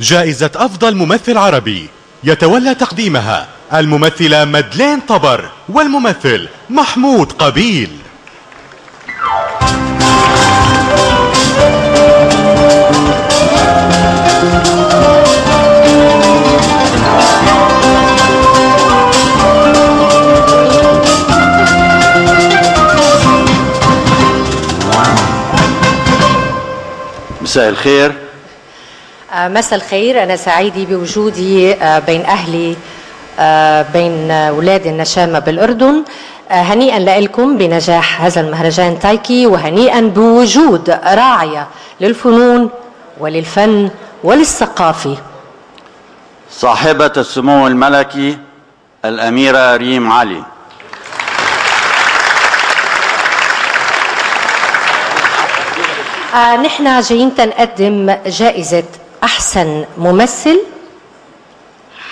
جائزة أفضل ممثل عربي يتولى تقديمها الممثلة مدلين طبر والممثل محمود قبيل. مساء الخير. مساء الخير. أنا سعيدة بوجودي آه، بين أهلي آه، بين أولاد النشامة بالأردن. هنيئا لكم بنجاح هذا المهرجان تايكي وهنيئا بوجود راعية للفنون وللفن وللثقافة. صاحبة السمو الملكي الأميرة ريم علي. آه نحن جايين تنقدم جائزة أحسن ممثل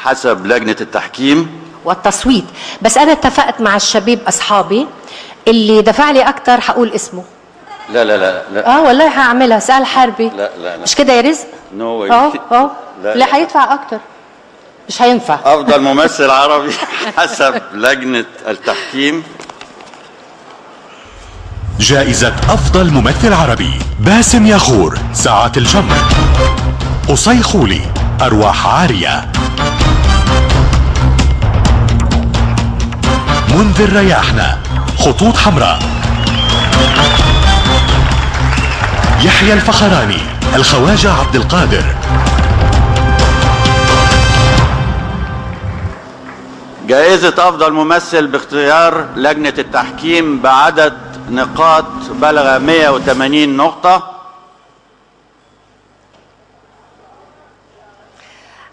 حسب لجنة التحكيم. والتصويت. بس أنا اتفقت مع الشباب أصحابي اللي دفع لي أكتر حقول اسمه. لا لا لا لا. آه والله هعملها. سأل حربي. لا لا لا. مش كده يا رزق؟ no way آه آه. لا، لا لا. هيدفع أكتر. مش هينفع. أفضل ممثل عربي حسب لجنة التحكيم. جائزة أفضل ممثل عربي باسم ياغور ساعة الجمر قصي خولي أرواح عارية. منذر رياحنا خطوط حمراء. يحيى الفخراني الخواجة عبد القادر. جائزة أفضل ممثل باختيار لجنة التحكيم بعدد نقاط بلغ 180 نقطة.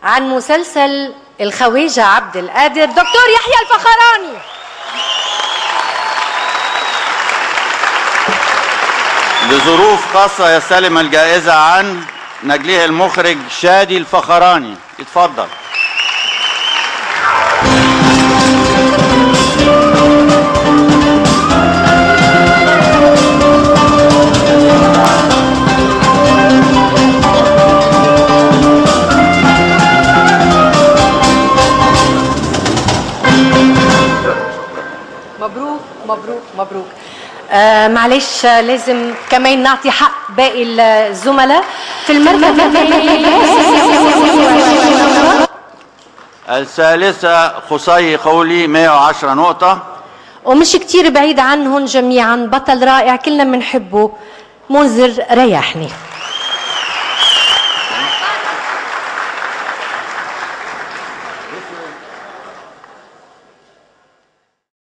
عن مسلسل الخواجة عبد القادر دكتور يحيى الفخراني. لظروف خاصة يستلم الجائزة عن نجليه المخرج شادي الفخراني. اتفضل. مبروك مبروك مبروك. آه معلش لازم كمان نعطي حق باقي الزملاء. في المركز الثالثة خصي قولي 110 نقطة. ومش كتير بعيد عنهم جميعا بطل رائع كلنا بنحبه منذر ريحني.